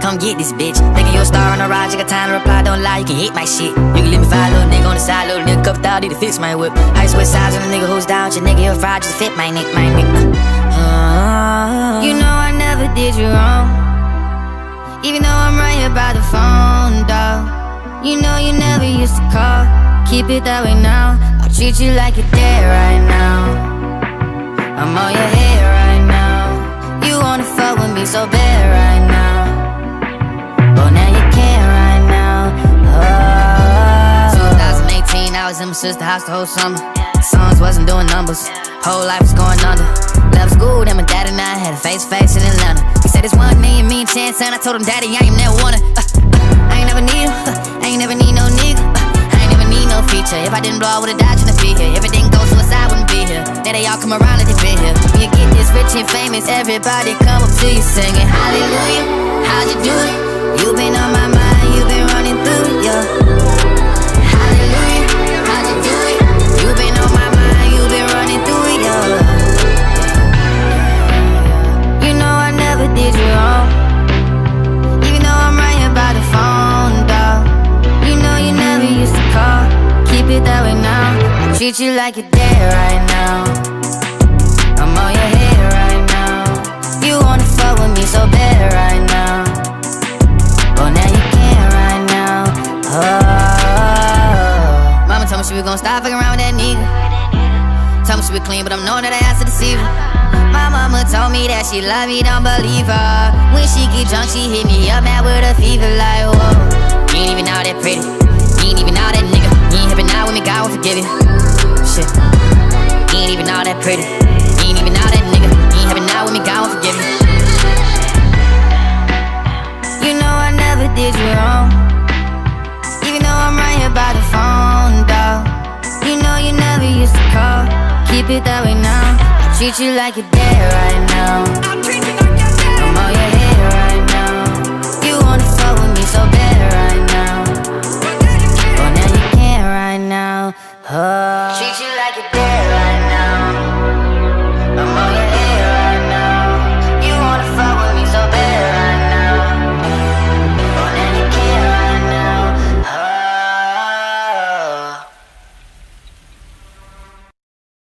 come get this bitch. Thinking you a star on a ride, you got time to reply, don't lie, you can hit my shit. You can leave me five little nigga on the side, little nigga cuffed out, need to fix my whip. I switch sides on a nigga who's down, your nigga, he'll fry just fit my nick, my nick. Uh, You know I never did you wrong. Even though I'm right here by the phone, dog. You know you never used to call. Keep it that way now. I'll treat you like you're dead right now. I'm on your head right now. You wanna fuck with me so bad 2018, I was in my sister's house the whole summer. Sons wasn't doing numbers, whole life was going under. Left school, then my dad and I had a face face in Atlanta. He said it's one million mean chance, and I told him, Daddy, I ain't never wanna. Uh, uh, I ain't never need him, uh, I ain't never need no nigga. Uh, I ain't never need no feature. If I didn't blow, I would've died trying to be here. If it didn't go suicide, wouldn't be here. Now they all come around like they been here. When you get this rich and famous, everybody come up to you singing Hallelujah. How'd you do it? Treat you like you're dead right now. I'm on your head right now. You wanna fuck with me so bad right now. But now you can't right now. Oh. Mama told me she was gonna stop fucking around with that nigga. Told me she was clean, but I'm knowing that I asked to deceive her. My mama told me that she love me, don't believe her. When she get drunk, she hit me up, mad with a fever, like, whoa. You ain't even all that pretty. You ain't even all that nigga. You ain't hippin' out with me, God will forgive you. Shit. You ain't even all that pretty. Ain't even all that nigga. Ain't hippin' out with me, God will forgive you. You know I never did you wrong. Even though I'm right here by the phone, dog. You know you never used to call. Keep it that way now. I treat you like you're dead right now.